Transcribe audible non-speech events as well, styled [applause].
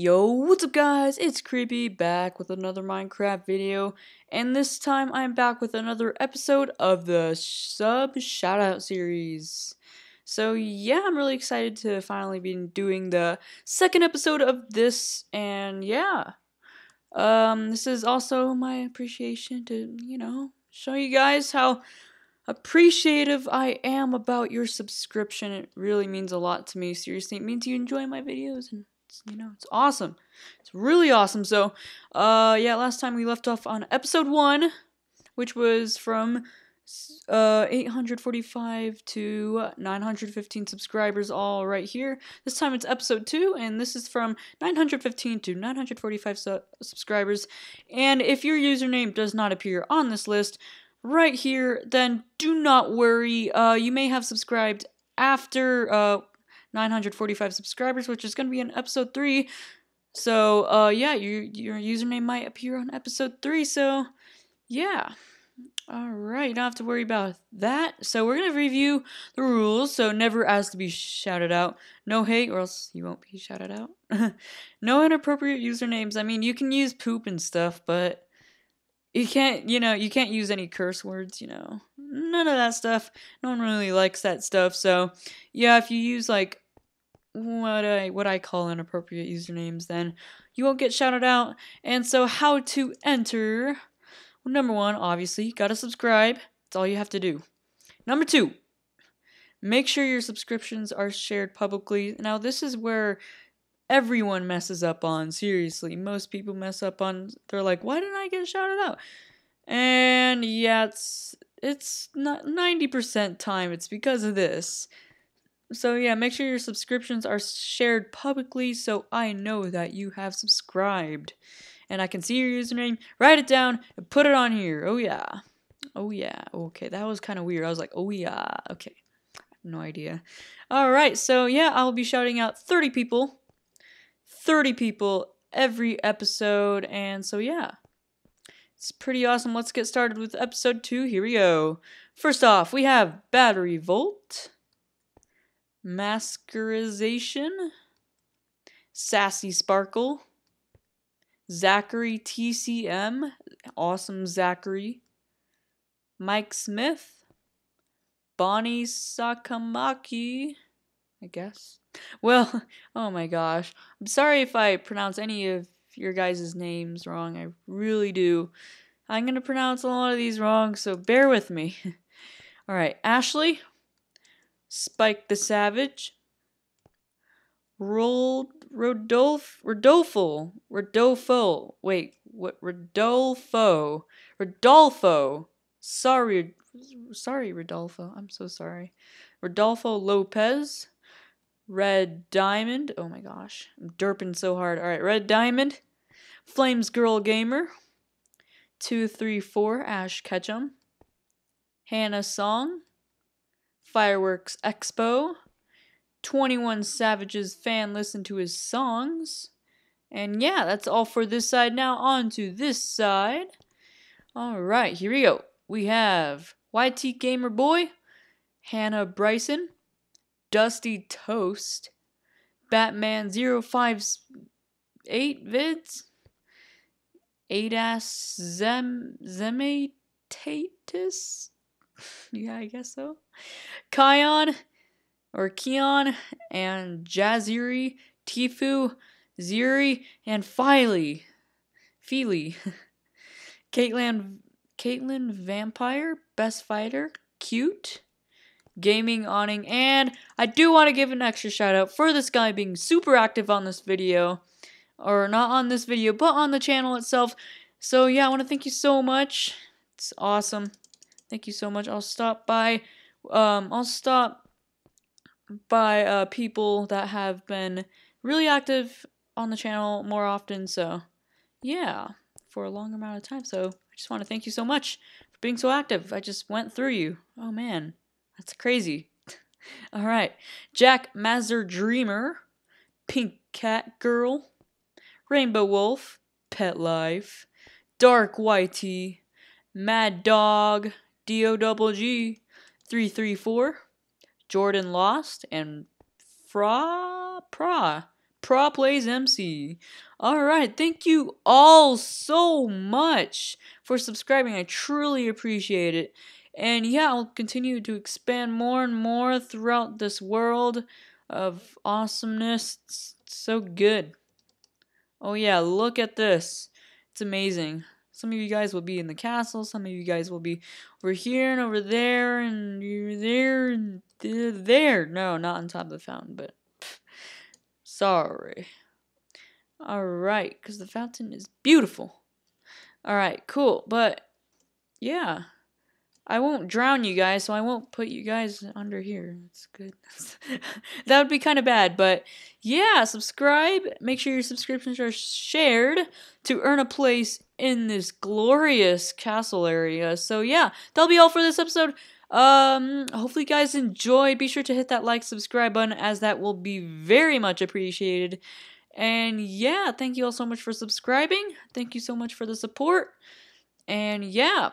Yo, what's up guys? It's Creepy back with another Minecraft video and this time I'm back with another episode of the sub shoutout series. So yeah, I'm really excited to finally be doing the second episode of this and yeah. Um this is also my appreciation to, you know, show you guys how appreciative I am about your subscription. It really means a lot to me. Seriously, it means you enjoy my videos and it's, you know, it's awesome. It's really awesome. So, uh, yeah, last time we left off on episode one, which was from uh 845 to 915 subscribers all right here this time it's episode 2 and this is from 915 to 945 su subscribers and if your username does not appear on this list right here then do not worry uh you may have subscribed after uh 945 subscribers, which is going to be in episode 3. So, uh, yeah, your, your username might appear on episode 3. So, yeah. Alright, you don't have to worry about that. So, we're going to review the rules. So, never ask to be shouted out. No hate, or else you won't be shouted out. [laughs] no inappropriate usernames. I mean, you can use poop and stuff, but you can't, you know, you can't use any curse words, you know. None of that stuff. No one really likes that stuff. So, yeah, if you use like what I what I call inappropriate usernames, then you won't get shouted out. And so, how to enter? Well, number one, obviously, you gotta subscribe. That's all you have to do. Number two, make sure your subscriptions are shared publicly. Now, this is where everyone messes up on. Seriously, most people mess up on. They're like, "Why didn't I get shouted out?" And yeah, it's it's not 90% time it's because of this. So yeah, make sure your subscriptions are shared publicly so I know that you have subscribed. And I can see your username, write it down, and put it on here. Oh yeah. Oh yeah. Okay, that was kind of weird. I was like, oh yeah. Okay. No idea. Alright, so yeah, I'll be shouting out 30 people. 30 people every episode. And so yeah. It's pretty awesome. Let's get started with episode 2. Here we go. First off, we have Battery Volt. Maskerization, Sassy Sparkle, Zachary TCM, awesome Zachary, Mike Smith, Bonnie Sakamaki, I guess. Well, [laughs] oh my gosh. I'm sorry if I pronounce any of your guys' names wrong. I really do. I'm going to pronounce a lot of these wrong, so bear with me. [laughs] All right, Ashley, Spike the Savage, Rold, Rodolfo, Rodolfo, Rodolfo, wait, what, Rodolfo, Rodolfo, sorry, sorry, Rodolfo, I'm so sorry, Rodolfo Lopez, Red Diamond, oh my gosh, I'm derping so hard, alright, Red Diamond, Flames Girl Gamer, 234 Ash Ketchum, Hannah Song, Fireworks Expo, 21 Savages fan listen to his songs. And yeah, that's all for this side. Now on to this side. Alright, here we go. We have YT Gamer Boy, Hannah Bryson, Dusty Toast, Batman 058 vids, Adas Zem Zemetatus yeah, I guess so. Kion or Keon and Jaziri, Tifu, Ziri, and Filey. Feely. [laughs] Caitlin Caitlin Vampire, Best Fighter, Cute, Gaming Awning, and I do want to give an extra shout out for this guy being super active on this video. Or not on this video, but on the channel itself. So yeah, I want to thank you so much. It's awesome. Thank you so much. I'll stop by. Um, I'll stop by uh, people that have been really active on the channel more often. So, yeah, for a long amount of time. So, I just want to thank you so much for being so active. I just went through you. Oh man, that's crazy. [laughs] All right, Jack Mazer Dreamer, Pink Cat Girl, Rainbow Wolf, Pet Life, Dark Whitey, Mad Dog, DOWG 334, Jordan Lost, and Fra Pra Pro Plays MC. Alright, thank you all so much for subscribing. I truly appreciate it. And yeah, I'll continue to expand more and more throughout this world of awesomeness. It's so good. Oh yeah, look at this. It's amazing. Some of you guys will be in the castle, some of you guys will be over here and over there, and you're there and there. No, not on top of the fountain, but [laughs] sorry. Alright, because the fountain is beautiful. Alright, cool. But, yeah. I won't drown you guys, so I won't put you guys under here. That's good. [laughs] that would be kind of bad, but yeah, subscribe. Make sure your subscriptions are shared to earn a place in this glorious castle area. So yeah, that'll be all for this episode. Um, hopefully you guys enjoy. Be sure to hit that like, subscribe button, as that will be very much appreciated. And yeah, thank you all so much for subscribing. Thank you so much for the support. And yeah.